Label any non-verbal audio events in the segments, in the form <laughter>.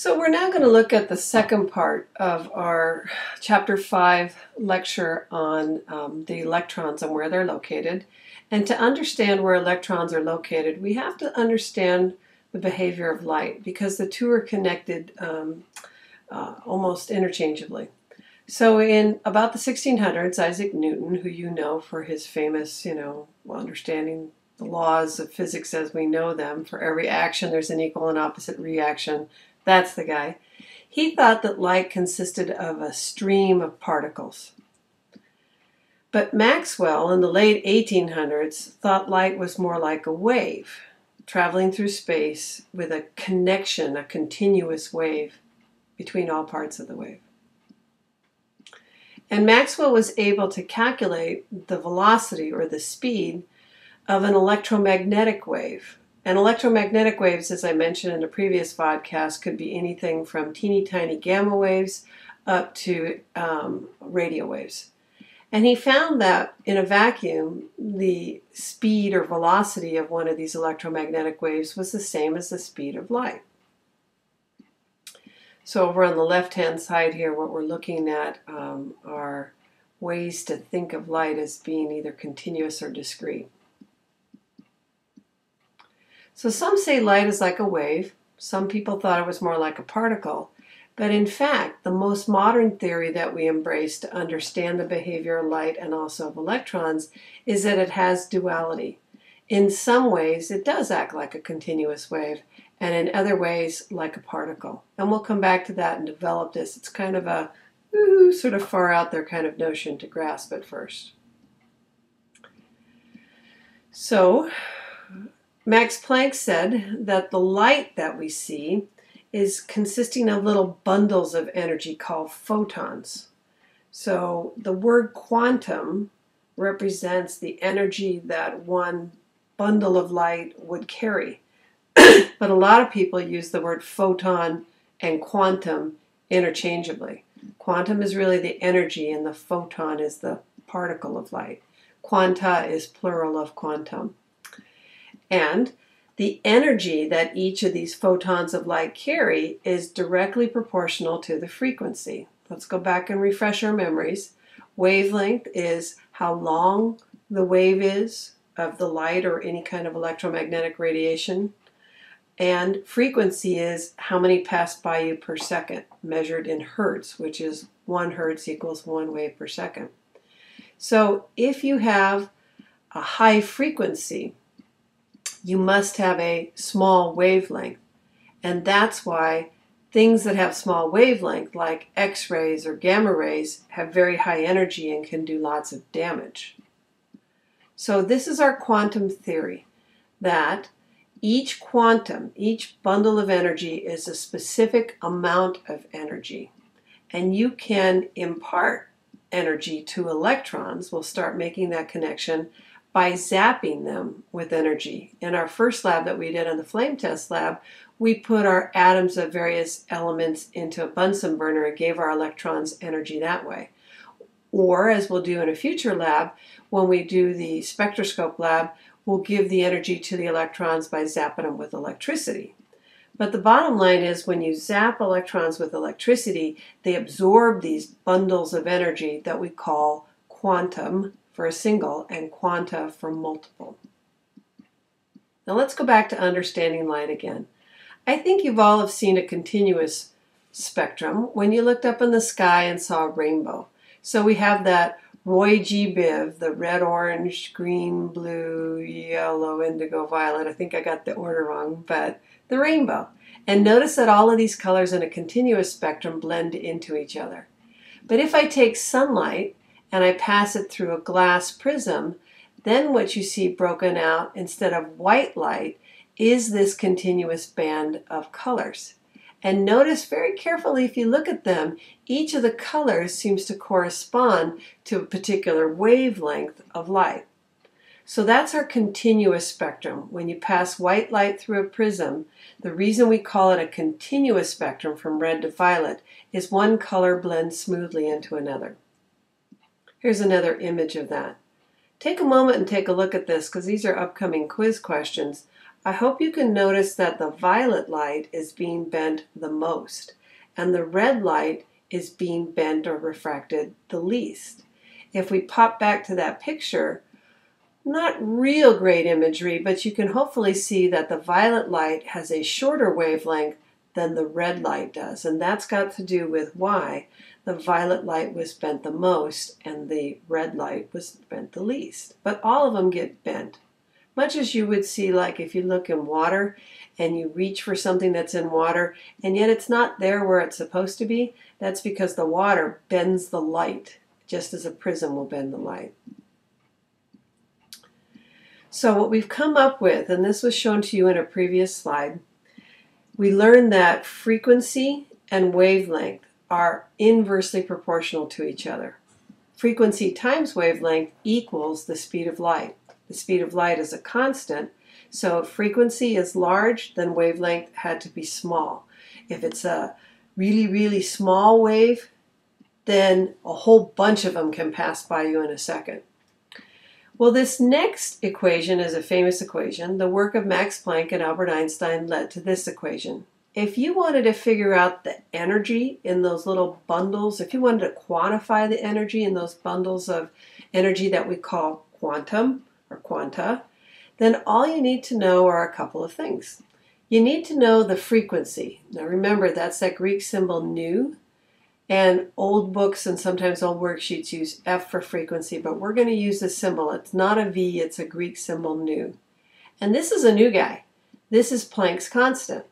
So we're now going to look at the second part of our chapter 5 lecture on um, the electrons and where they're located. And to understand where electrons are located, we have to understand the behavior of light because the two are connected um, uh, almost interchangeably. So in about the 1600s, Isaac Newton, who you know for his famous, you know, understanding the laws of physics as we know them, for every action there's an equal and opposite reaction, that's the guy. He thought that light consisted of a stream of particles. But Maxwell in the late 1800s thought light was more like a wave, traveling through space with a connection, a continuous wave between all parts of the wave. And Maxwell was able to calculate the velocity or the speed of an electromagnetic wave and electromagnetic waves, as I mentioned in a previous podcast, could be anything from teeny tiny gamma waves up to um, radio waves. And he found that in a vacuum, the speed or velocity of one of these electromagnetic waves was the same as the speed of light. So over on the left-hand side here, what we're looking at um, are ways to think of light as being either continuous or discrete. So some say light is like a wave. Some people thought it was more like a particle. But in fact, the most modern theory that we embrace to understand the behavior of light and also of electrons is that it has duality. In some ways, it does act like a continuous wave, and in other ways, like a particle. And we'll come back to that and develop this. It's kind of a ooh, sort of far out there kind of notion to grasp at first. So, Max Planck said that the light that we see is consisting of little bundles of energy called photons. So the word quantum represents the energy that one bundle of light would carry. <coughs> but a lot of people use the word photon and quantum interchangeably. Quantum is really the energy, and the photon is the particle of light. Quanta is plural of quantum. And the energy that each of these photons of light carry is directly proportional to the frequency. Let's go back and refresh our memories. Wavelength is how long the wave is of the light or any kind of electromagnetic radiation. And frequency is how many pass by you per second, measured in hertz, which is one hertz equals one wave per second. So if you have a high frequency, you must have a small wavelength. And that's why things that have small wavelength, like X rays or gamma rays, have very high energy and can do lots of damage. So, this is our quantum theory that each quantum, each bundle of energy, is a specific amount of energy. And you can impart energy to electrons. We'll start making that connection by zapping them with energy. In our first lab that we did on the flame test lab, we put our atoms of various elements into a Bunsen burner and gave our electrons energy that way. Or, as we'll do in a future lab, when we do the spectroscope lab, we'll give the energy to the electrons by zapping them with electricity. But the bottom line is when you zap electrons with electricity, they absorb these bundles of energy that we call quantum for a single and quanta for multiple. Now let's go back to understanding light again. I think you've all have seen a continuous spectrum when you looked up in the sky and saw a rainbow. So we have that Roy G. Biv, the red, orange, green, blue, yellow, indigo, violet. I think I got the order wrong, but the rainbow. And notice that all of these colors in a continuous spectrum blend into each other. But if I take sunlight and I pass it through a glass prism, then what you see broken out instead of white light is this continuous band of colors. And notice very carefully if you look at them, each of the colors seems to correspond to a particular wavelength of light. So that's our continuous spectrum. When you pass white light through a prism, the reason we call it a continuous spectrum from red to violet is one color blends smoothly into another. Here's another image of that. Take a moment and take a look at this because these are upcoming quiz questions. I hope you can notice that the violet light is being bent the most, and the red light is being bent or refracted the least. If we pop back to that picture, not real great imagery, but you can hopefully see that the violet light has a shorter wavelength than the red light does. And that's got to do with why the violet light was bent the most and the red light was bent the least. But all of them get bent. Much as you would see, like if you look in water and you reach for something that's in water and yet it's not there where it's supposed to be, that's because the water bends the light, just as a prism will bend the light. So what we've come up with, and this was shown to you in a previous slide, we learned that frequency and wavelength are inversely proportional to each other. Frequency times wavelength equals the speed of light. The speed of light is a constant, so if frequency is large, then wavelength had to be small. If it's a really, really small wave, then a whole bunch of them can pass by you in a second. Well, this next equation is a famous equation. The work of Max Planck and Albert Einstein led to this equation. If you wanted to figure out the energy in those little bundles, if you wanted to quantify the energy in those bundles of energy that we call quantum or quanta, then all you need to know are a couple of things. You need to know the frequency. Now remember, that's that Greek symbol nu. And old books and sometimes old worksheets use F for frequency, but we're going to use the symbol. It's not a V, it's a Greek symbol nu. And this is a new guy. This is Planck's constant.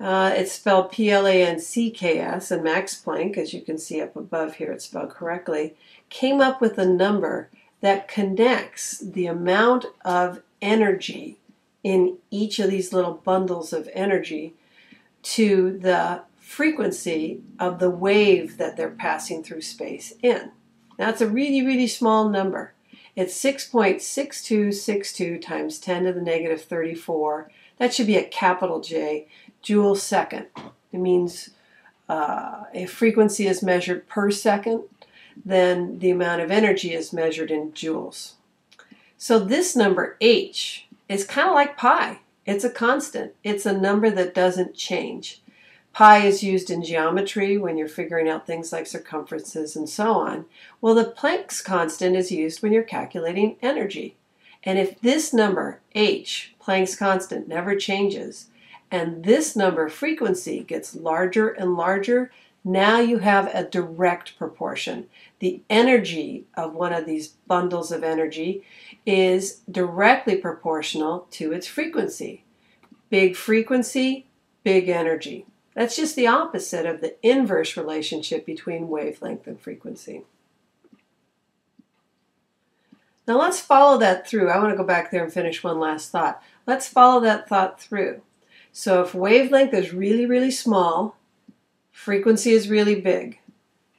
Uh, it's spelled P-L-A-N-C-K-S, and Max Planck, as you can see up above here, it's spelled correctly, came up with a number that connects the amount of energy in each of these little bundles of energy to the frequency of the wave that they're passing through space in. That's a really, really small number. It's 6.6262 times 10 to the negative 34. That should be a capital J, joule second. It means uh, if frequency is measured per second, then the amount of energy is measured in joules. So this number h is kind of like pi. It's a constant. It's a number that doesn't change. Pi is used in geometry when you're figuring out things like circumferences and so on. Well, the Planck's constant is used when you're calculating energy. And if this number, h, Planck's constant, never changes, and this number, frequency, gets larger and larger, now you have a direct proportion. The energy of one of these bundles of energy is directly proportional to its frequency. Big frequency, big energy. That's just the opposite of the inverse relationship between wavelength and frequency. Now let's follow that through. I want to go back there and finish one last thought. Let's follow that thought through. So if wavelength is really, really small, frequency is really big.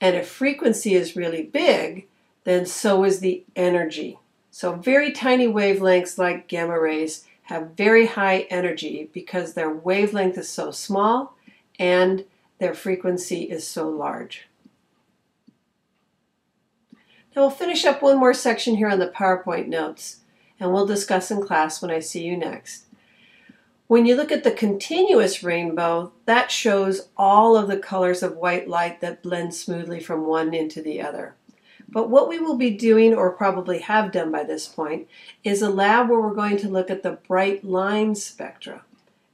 And if frequency is really big, then so is the energy. So very tiny wavelengths like gamma rays have very high energy because their wavelength is so small and their frequency is so large. Now we'll finish up one more section here on the PowerPoint notes, and we'll discuss in class when I see you next. When you look at the continuous rainbow, that shows all of the colors of white light that blend smoothly from one into the other. But what we will be doing, or probably have done by this point, is a lab where we're going to look at the bright line spectra.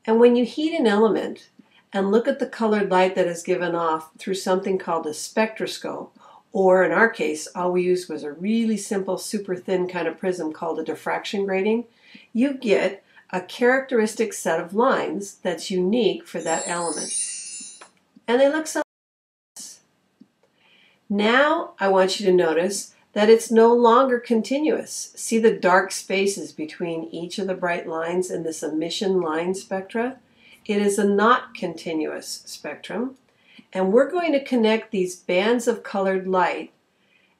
And when you heat an element, and look at the colored light that is given off through something called a spectroscope, or in our case, all we used was a really simple, super thin kind of prism called a diffraction grating, you get a characteristic set of lines that's unique for that element. And they look so now I want you to notice that it's no longer continuous. See the dark spaces between each of the bright lines in this emission line spectra? It is a not continuous spectrum. And we're going to connect these bands of colored light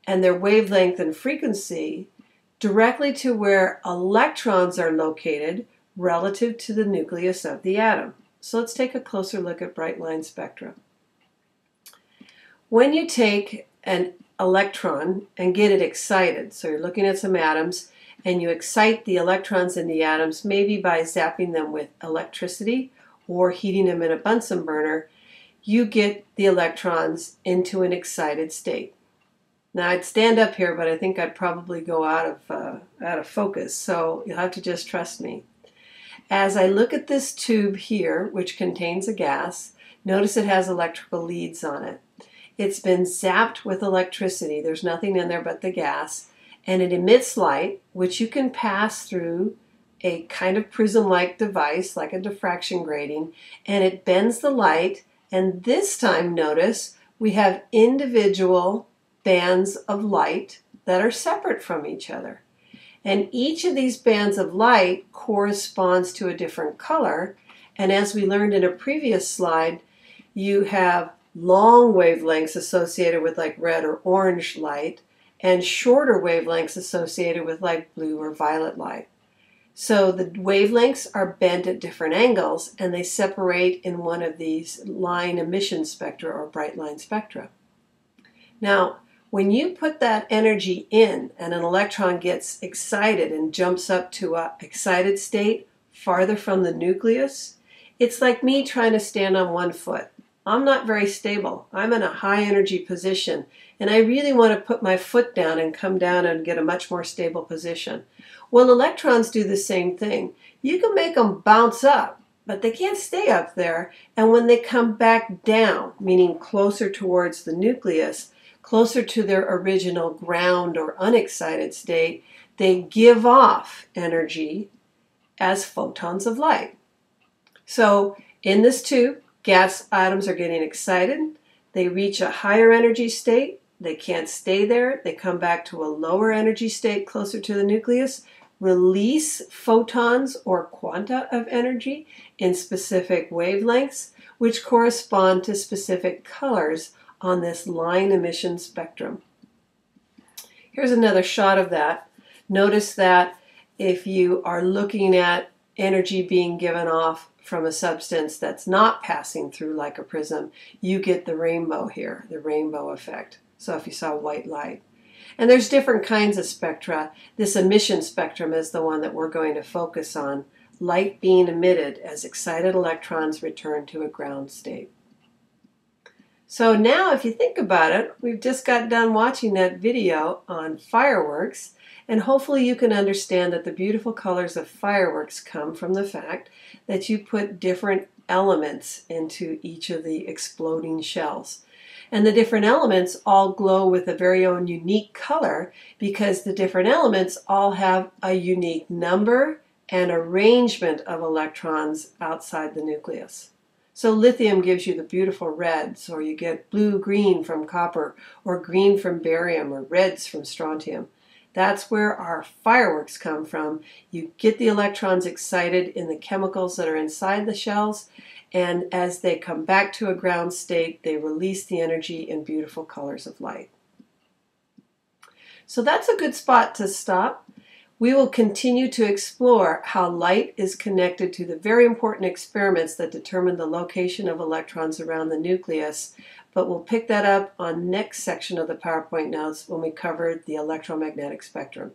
and their wavelength and frequency directly to where electrons are located relative to the nucleus of the atom. So let's take a closer look at bright line spectra. When you take an electron and get it excited, so you're looking at some atoms, and you excite the electrons in the atoms, maybe by zapping them with electricity or heating them in a Bunsen burner, you get the electrons into an excited state. Now I'd stand up here, but I think I'd probably go out of uh, out of focus. So you'll have to just trust me. As I look at this tube here, which contains a gas, notice it has electrical leads on it. It's been zapped with electricity. There's nothing in there but the gas, and it emits light, which you can pass through a kind of prism-like device, like a diffraction grating, and it bends the light. And this time, notice we have individual bands of light that are separate from each other. And each of these bands of light corresponds to a different color. And as we learned in a previous slide, you have long wavelengths associated with like red or orange light and shorter wavelengths associated with like blue or violet light. So the wavelengths are bent at different angles and they separate in one of these line emission spectra or bright line spectra. Now, when you put that energy in and an electron gets excited and jumps up to a excited state farther from the nucleus, it's like me trying to stand on one foot. I'm not very stable. I'm in a high energy position and I really want to put my foot down and come down and get a much more stable position. Well, electrons do the same thing. You can make them bounce up, but they can't stay up there. And when they come back down, meaning closer towards the nucleus, closer to their original ground or unexcited state, they give off energy as photons of light. So in this tube, gas atoms are getting excited. They reach a higher energy state. They can't stay there. They come back to a lower energy state closer to the nucleus, release photons or quanta of energy in specific wavelengths, which correspond to specific colors on this line emission spectrum. Here's another shot of that. Notice that if you are looking at energy being given off from a substance that's not passing through like a prism, you get the rainbow here, the rainbow effect. So if you saw white light. And there's different kinds of spectra. This emission spectrum is the one that we're going to focus on. Light being emitted as excited electrons return to a ground state. So now if you think about it, we've just got done watching that video on fireworks and hopefully you can understand that the beautiful colors of fireworks come from the fact that you put different elements into each of the exploding shells. And the different elements all glow with a very own unique color because the different elements all have a unique number and arrangement of electrons outside the nucleus. So lithium gives you the beautiful reds, or you get blue-green from copper, or green from barium, or reds from strontium. That's where our fireworks come from. You get the electrons excited in the chemicals that are inside the shells, and as they come back to a ground state, they release the energy in beautiful colors of light. So that's a good spot to stop. We will continue to explore how light is connected to the very important experiments that determine the location of electrons around the nucleus, but we'll pick that up on next section of the PowerPoint notes when we cover the electromagnetic spectrum.